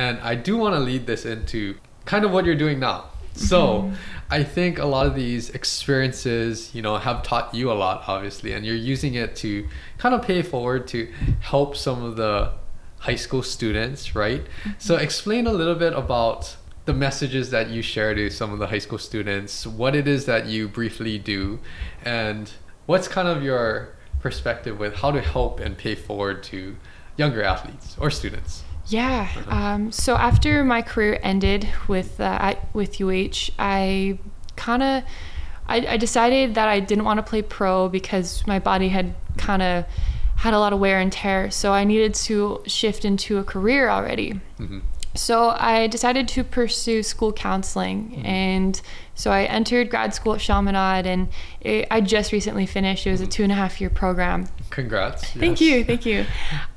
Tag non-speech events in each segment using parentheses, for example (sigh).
And I do want to lead this into kind of what you're doing now. So Mm-hmm. I think a lot of these experiences, you know, have taught you a lot, obviously, and you're using it to kind of pay forward to help some of the high school students, right? So explain a little bit about the messages that you share to some of the high school students, what it is that you briefly do, and what's kind of your perspective with how to help and pay forward to younger athletes or students. Yeah. Um, so after my career ended with uh, at, with UH, I kind of I, I decided that I didn't want to play pro because my body had kind of had a lot of wear and tear. So I needed to shift into a career already. Mhm. So I decided to pursue school counseling, and so I entered grad school at Chaminade, and it, I just recently finished. It was a two and a half year program. Congrats. Thank yes. you, thank you.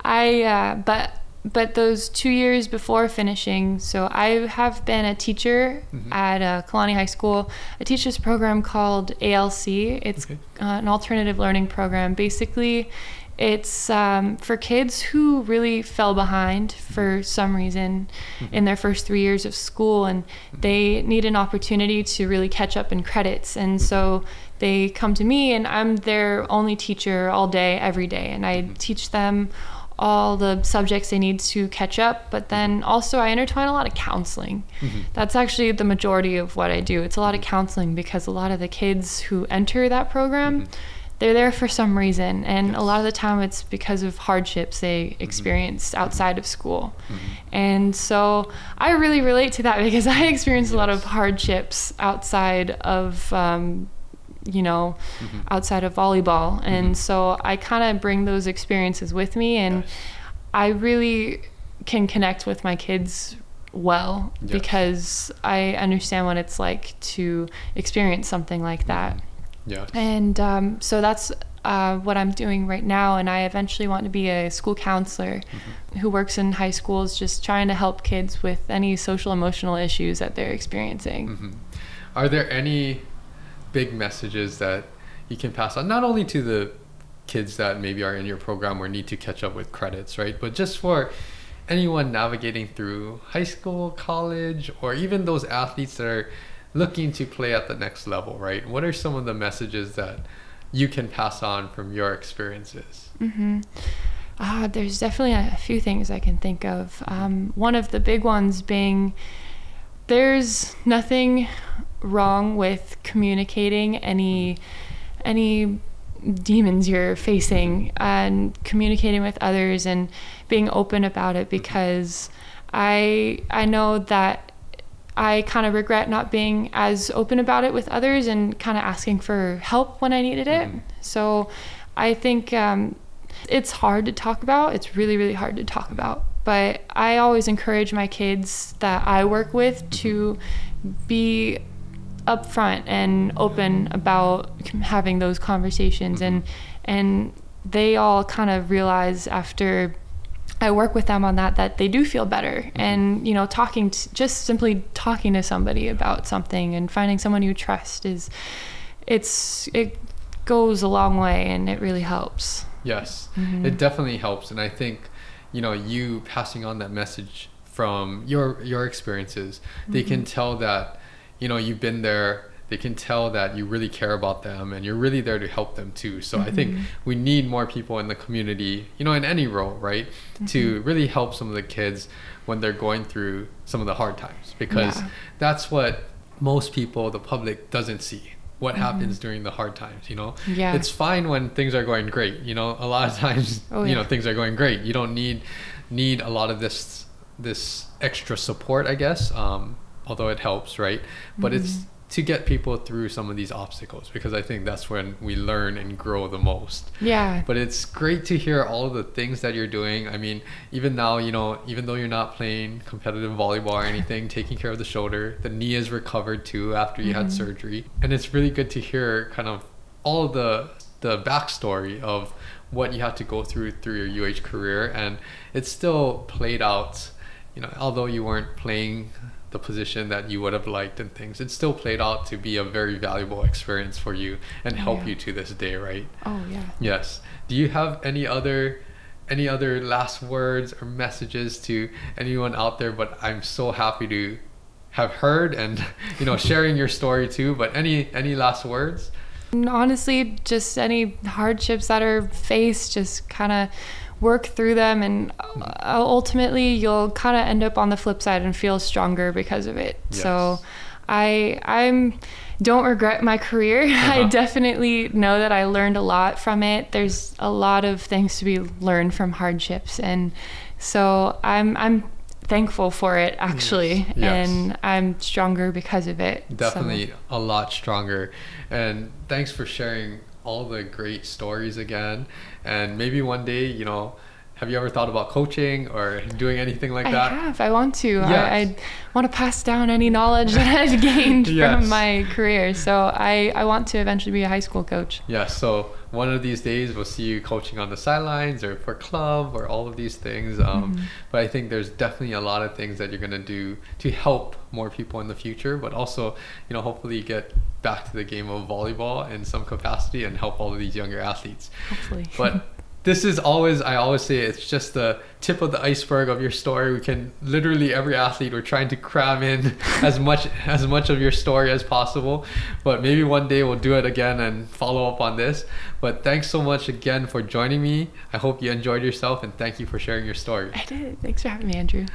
I uh, but but those two years before finishing, so I have been a teacher at uh, Kalani High School. I teach this program called ALC. It's Okay. uh, an alternative learning program. Basically, it's um, for kids who really fell behind for some reason in their first three years of school, and they need an opportunity to really catch up in credits. And so they come to me, and I'm their only teacher all day, every day, and I teach them all the subjects they need to catch up but then mm-hmm. also i intertwine a lot of counseling. Mm-hmm. That's actually the majority of what i do. It's a lot of mm-hmm. counseling because a lot of the kids who enter that program they're there for some reason and a lot of the time it's because of hardships they experienced outside of school. And so i really relate to that (laughs) because i experienced a lot of hardships outside of um, you know outside of volleyball and so i kind of bring those experiences with me and i really can connect with my kids well Yes. because i understand what it's like to experience something like that Yeah. and um, so that's uh, what I'm doing right now. And I eventually want to be a school counselor who works in high schools, just trying to help kids with any social emotional issues that they're experiencing. hmm Are there any big messages that you can pass on, not only to the kids that maybe are in your program or need to catch up with credits, right? But just for anyone navigating through high school, college, or even those athletes that are looking to play at the next level, right? What are some of the messages that you can pass on from your experiences? hmm Uh, there's definitely a few things I can think of. Um, one of the big ones being there's nothing wrong with communicating any any demons you're facing and communicating with others and being open about it because I I know that I kind of regret not being as open about it with others and kind of asking for help when I needed it. Mhm. So I think um, it's hard to talk about. It's really, really hard to talk about. But I always encourage my kids that I work with to be upfront and open about having those conversations. Mm-hmm. And and they all kind of realize after I work with them on that that they do feel better. Mm-hmm. And you know talking to, just simply talking to somebody about something and finding someone you trust is it's it goes a long way and it really helps. Yes, Mhm. it definitely helps, and I think you know you passing on that message from your your experiences, they can mm-hmm. tell that you know you've been there. They can tell that you really care about them and you're really there to help them too. So I think mm-hmm. we need more people in the community, you know, in any role, right, to mm-hmm. really help some of the kids when they're going through some of the hard times because Yeah. that's what most people, the public, doesn't see. What mm-hmm. happens during the hard times, you know? Yeah. It's fine when things are going great. You know, a lot of times, Oh, you know, things are going great. You don't need need a lot of this this extra support, I guess. Um, although it helps, right? But it's Mm-hmm. to get people through some of these obstacles because I think that's when we learn and grow the most. Yeah. But it's great to hear all of the things that you're doing. I mean, even now, you know, even though you're not playing competitive volleyball or anything, taking care of the shoulder, the knee is recovered too after you had surgery. And it's really good to hear kind of all of the the backstory of what you had to go through through your UH career and it's still played out, you know, although you weren't playing the position that you would have liked and things, it still played out to be a very valuable experience for you and help Yeah. you to this day, right? Oh yeah. Yes. Do you have any other any other last words or messages to anyone out there, but I'm so happy to have heard and (laughs) you know sharing your story too. But any any last words? Honestly, just any hardships that are faced, just kind of work through them and ultimately you'll kind of end up on the flip side and feel stronger because of it. Yes. So I I'm don't regret my career. (laughs) Uh-huh. I definitely know that I learned a lot from it. There's a lot of things to be learned from hardships and so I'm I'm thankful for it actually yes. and I'm stronger because of it. Definitely so. a lot stronger. And thanks for sharing all the great stories again. And maybe one day, you know, have you ever thought about coaching or doing anything like that? I have. I want to. Yes. I, I want to pass down any knowledge (laughs) that I've gained yes. from my career. So I, I want to eventually be a high school coach. Yeah. So one of these days we'll see you coaching on the sidelines or for club or all of these things. Um, mm-hmm. But I think there's definitely a lot of things that you're gonna do to help more people in the future. But also, you know, hopefully get back to the game of volleyball in some capacity and help all of these younger athletes. Hopefully. But this is always I always say it's just the tip of the iceberg of your story. We can literally every athlete we're trying to cram in (laughs) as much as much of your story as possible. But maybe one day we'll do it again and follow up on this. But thanks so much again for joining me. I hope you enjoyed yourself and thank you for sharing your story. I did. Thanks for having me, Andrew.